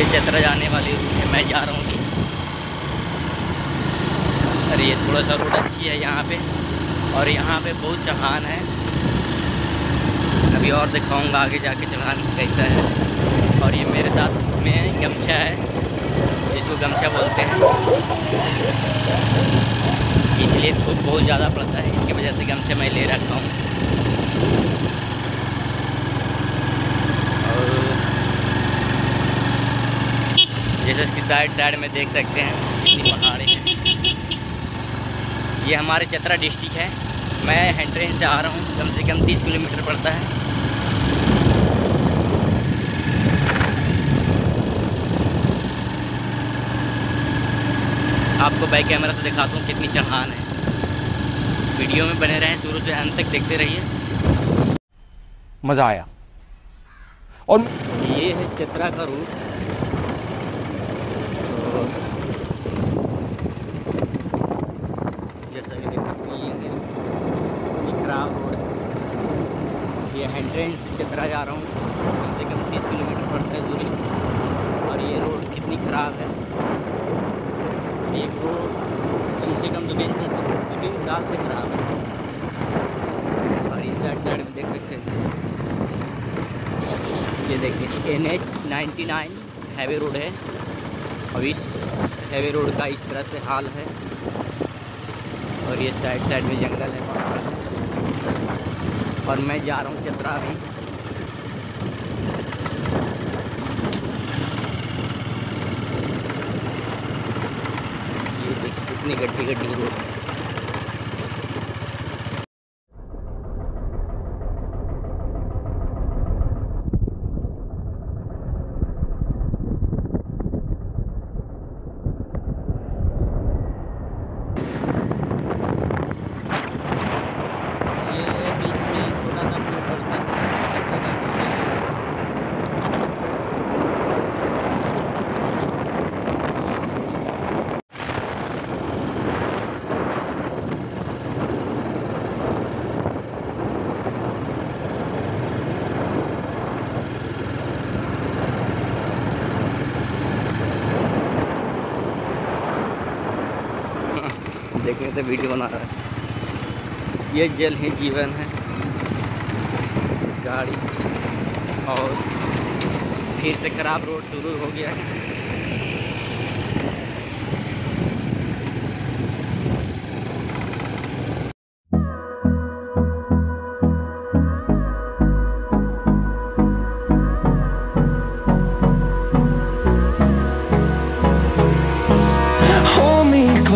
ये चतरा जाने वाली रूट है मैं जा रहा हूँ अरे, ये थोड़ा सा रोड अच्छी है यहाँ पे, और यहाँ पे बहुत चढ़ान है। अभी और दिखाऊँगा आगे जाके चढ़ान कैसा है। और ये मेरे साथ में गमछा है, जिसको गमछा बोलते हैं। इसलिए धूप बहुत ज़्यादा पड़ता है, इसकी वजह से गमछा मैं ले रखा हूँ और जैसे इसकी साइड साइड में देख सकते हैं कितनी पहाड़ें हैं। ये हमारे चतरा डिस्ट्रिक्ट है। मैं हैंड्रेन से आ रहा हूँ कम से कम 30 किलोमीटर पड़ता है। आपको बैक कैमरा से दिखाता हूँ कितनी चढ़ान है। वीडियो में बने रहें शुरू से अंत तक देखते रहिए। मज़ा आया। और ये है चतरा का रूट तो जैसा कि देख सकते हैं ये है ये खराब रोड है हैंड्रेन से चतरा जा रहा हूँ। कम से कम तीस किलोमीटर पड़ता है दूरी। और ये रोड कितनी ख़राब है। एक रोड कम से कम दो साल से तीन साल से ख़राब है। और ये साइड साइड में देख सकते हैं। ये देखिए N H ninety nine heavy road है। और इस हैवी रोड का इस तरह से हाल है। और ये साइड साइड में जंगल है। और मैं जा रहा हूँ चतरा अभी। ये देखिए कितनी गड्ढी गड्ढी रोड है ये बीच में छोटा सा पुल पड़ता है चतरा जाने के लिए। देखने से वीडियो बना रहा है। ये जल ही जीवन है। गाड़ी और फिर से खराब रोड शुरू हो गया। है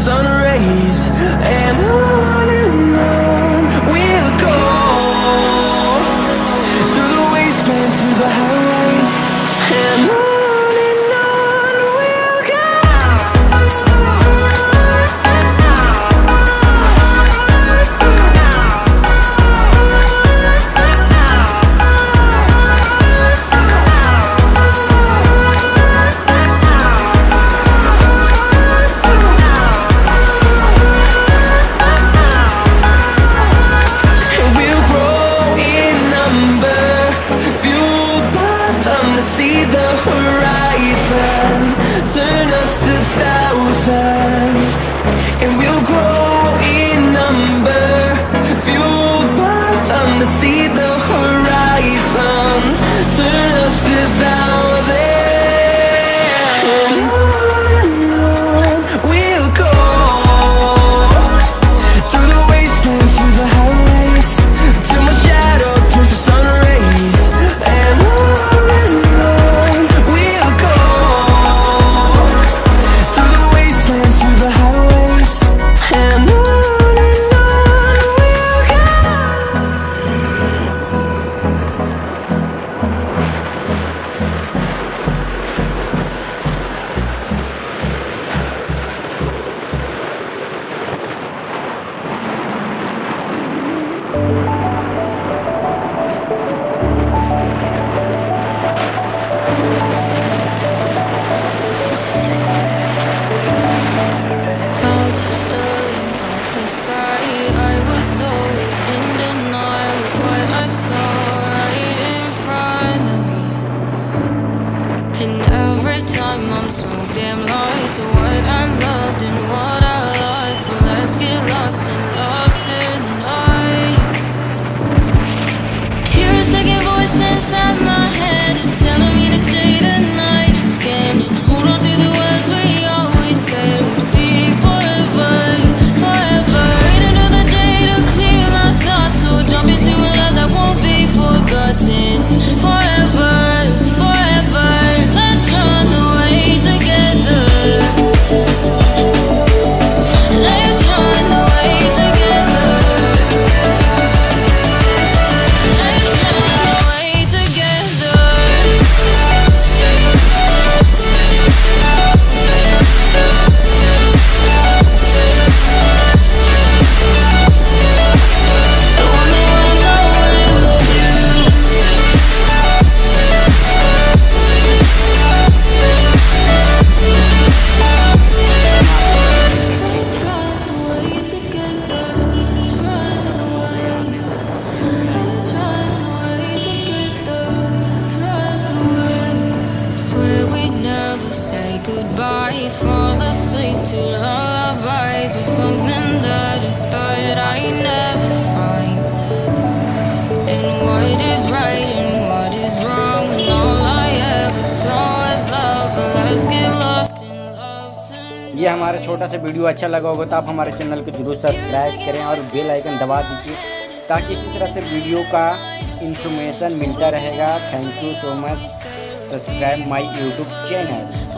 sun rays. Goodbye. Fall asleep to lullabies with something that I thought I'd never find. And what is right and what is wrong when all I ever saw was love. But let's get lost in love tonight. ये हमारा छोटा सा video अच्छा लगा होगा तो आप हमारे चैनल को ज़रूर सब्सक्राइब करें और बेल आइकन दबा दीजिए ताकि इसी तरह से वीडियो का इंफॉर्मेशन मिलता रहेगा thank you so much subscribe my YouTube channel